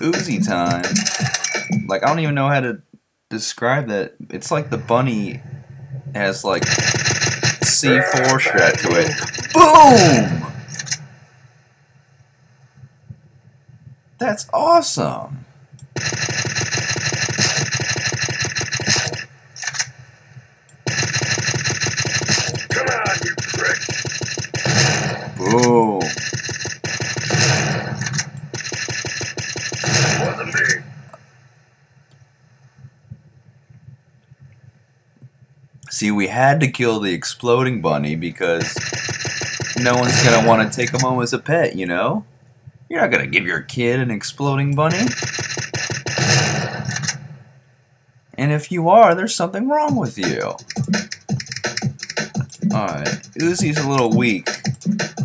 Uzi time. Like I don't even know how to describe that. It's like the bunny has like C4 strapped to it. Boom! That's awesome. Come on, you prick. We had to kill the exploding bunny because no one's gonna want to take him home as a pet, you know? You're not gonna give your kid an exploding bunny. And if you are, there's something wrong with you. Alright, Uzi's a little weak.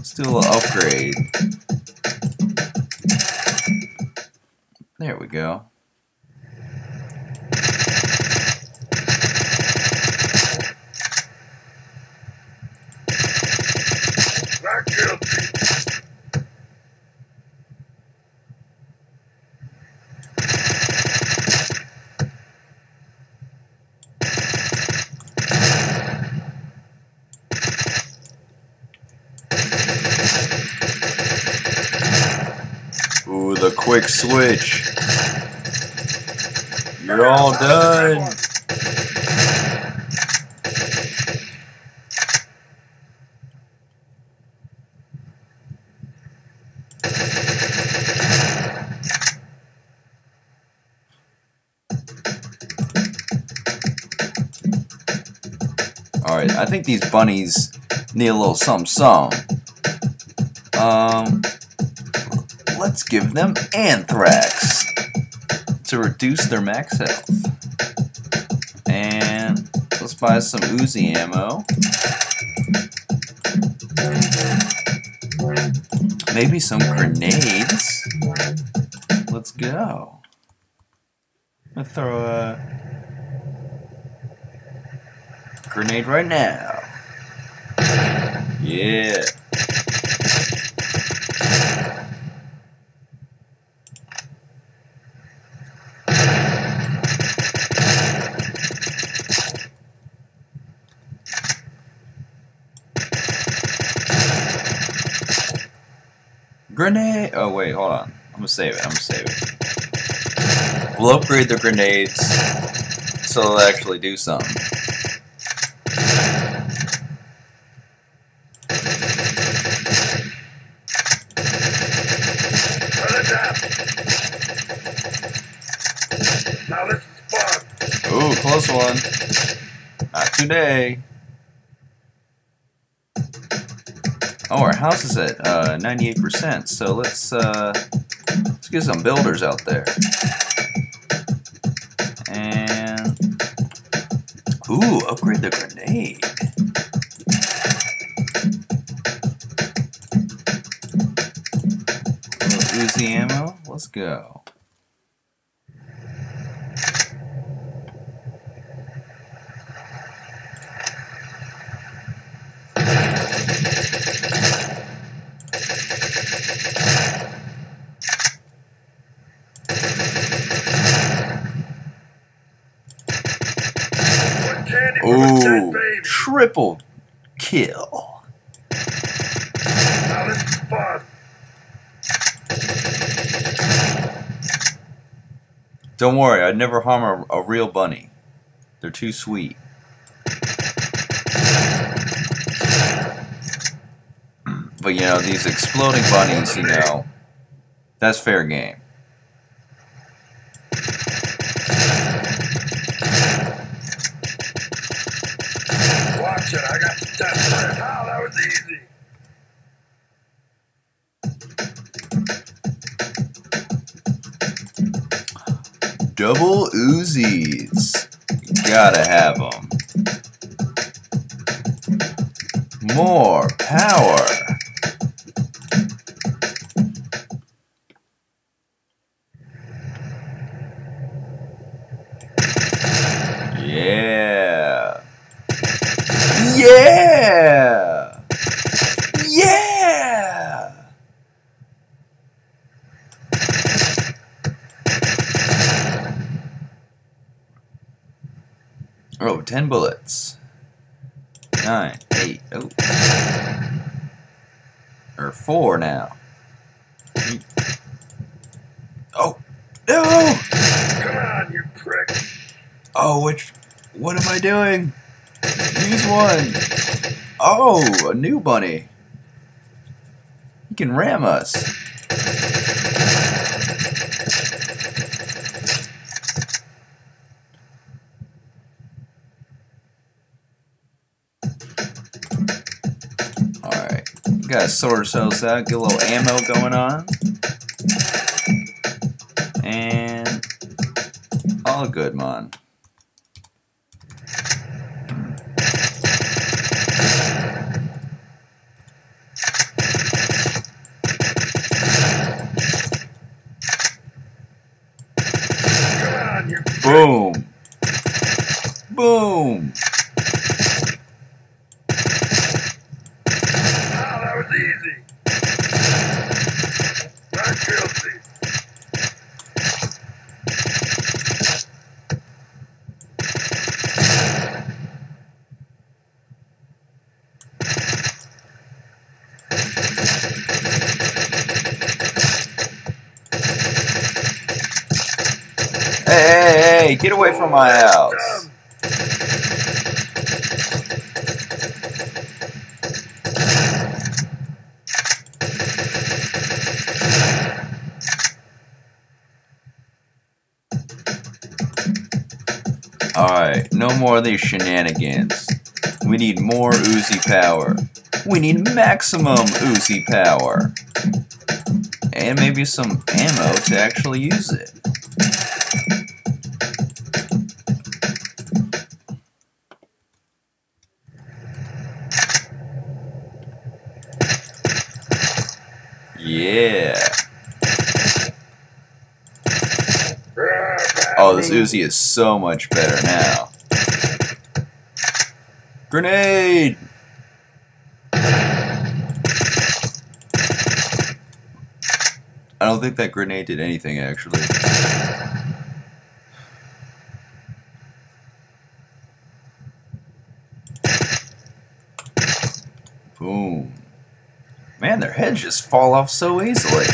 Still little upgrade. There we go. Not guilty. Ooh, the quick switch. You're all done. Alright, I think these bunnies need a little something something. Um, let's give them anthrax to reduce their max health. And let's buy some Uzi ammo. Maybe some grenades. Let's go. Gonna throw a grenade right now. Yeah. Grenade! Oh, wait, hold on. I'm gonna save it. I'm gonna save it. We'll upgrade the grenades so they'll actually do something. Run. Now this is fun. Ooh, close one. Not today. Oh, our house is at uh, 98%, so let's, uh, let's get some builders out there. And, ooh, upgrade the grenade. Uzi ammo, let's go. What candy for a dead Ooh, baby. Triple kill. Don't worry, I'd never harm a, a real bunny. They're too sweet. Hmm, but you know, these exploding bunnies, you know, that's fair game. It. I got the test for it. Oh, that was easy. Double Uzis. Gotta have them. More power. Yeah! Yeah! Oh, ten bullets. Nine, eight, oh. Or 4 now. Oh! No! Come on, you prick! Oh, which... What am I doing? Use one. Oh, a new bunny. He can ram us. Alright. Gotta sort ourselves out, get a little ammo going on. And all good, man. Boom. Boom. That. Not guilty. Hey, hey, get away from my house. Alright, no more of these shenanigans. We need more Uzi power. We need maximum Uzi power. And maybe some ammo to actually use it. Yeah. Oh, this Uzi is so much better now. Grenade! I don't think that grenade did anything, actually. Boom. Man, their heads just fall off so easily.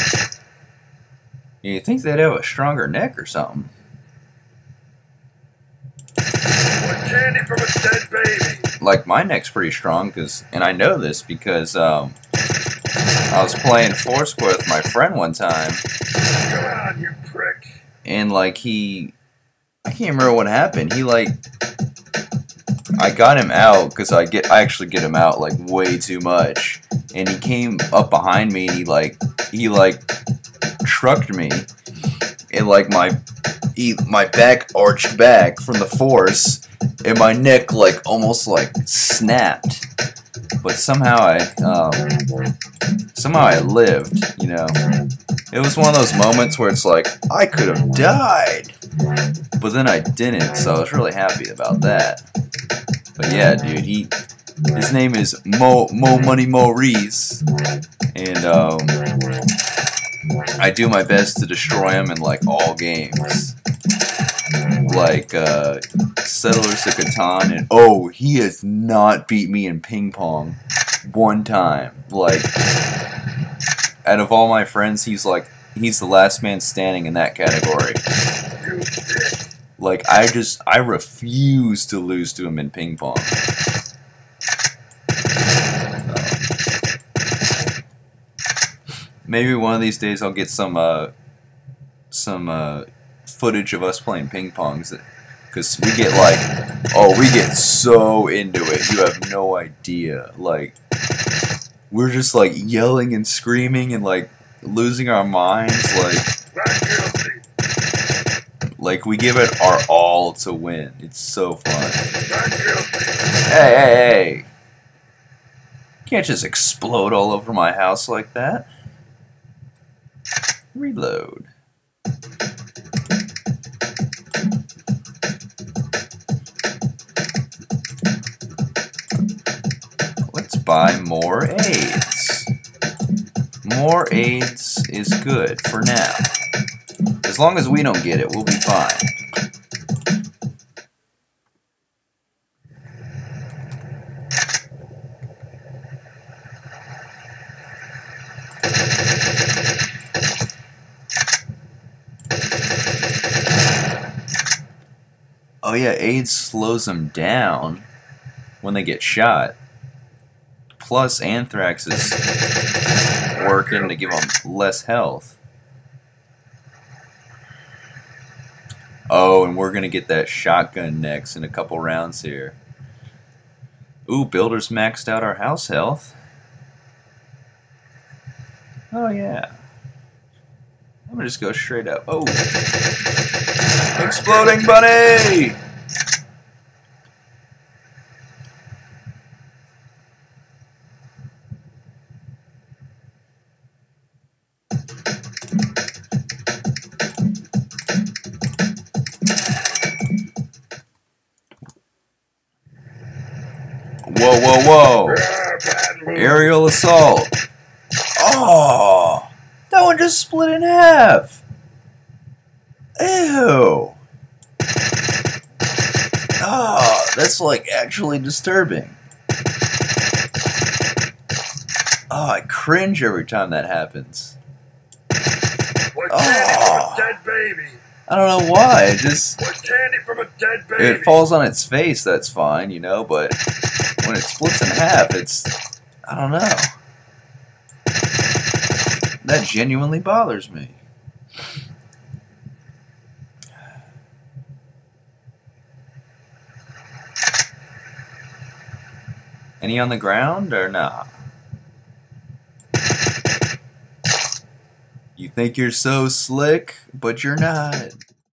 You'd think they'd have a stronger neck or something. Candy from a dead baby. like my neck's pretty strong because and I know this because um, I was playing Foursquare with my friend one time Come on, you prick. and like he I can't remember what happened. He like I got him out because I get I actually get him out like way too much and he came up behind me and he like he like trucked me and like my he my back arched back from the force and my neck like almost like snapped. But somehow I um, somehow I lived you know? It was one of those moments where it's like I could have died but then I didn't so I was really happy about that. But yeah dude he his name is Mo Mo Money Maurice and um I do my best to destroy him in like all games like uh, Settlers of Catan, and oh, he has not beat me in ping pong one time. Like, out of all my friends, he's like he's the last man standing in that category. Like, I just I refuse to lose to him in ping pong. Maybe one of these days I'll get some uh some uh footage of us playing ping pongs because we get like oh we get so into it. You have no idea. Like we're just like yelling and screaming and like losing our minds like like we give it our all to win. It's so fun. Hey hey hey. Can't just explode all over my house like that reload Let's buy more AIDS. More AIDS is good for now. As long as we don't get it, we'll be fine. Oh yeah, AIDS slows them down when they get shot. Plus, anthrax is working to give them less health. Oh, and we're gonna get that shotgun next in a couple rounds here. Ooh, builders maxed out our house health. Oh yeah. I'm gonna just go straight up. Oh. Exploding bunny! Whoa, whoa, whoa! Aerial assault! Oh! That one just split in half! Ew! Oh, that's like actually disturbing. Oh, I cringe every time that happens. What Oh. candy from a ah. dead baby? I don't know why. It just candy from a dead baby? it falls on its face. That's fine, you know. But when it splits in half, it's I don't know. That genuinely bothers me. Any on the ground or nah? You think you're so slick, but you're not.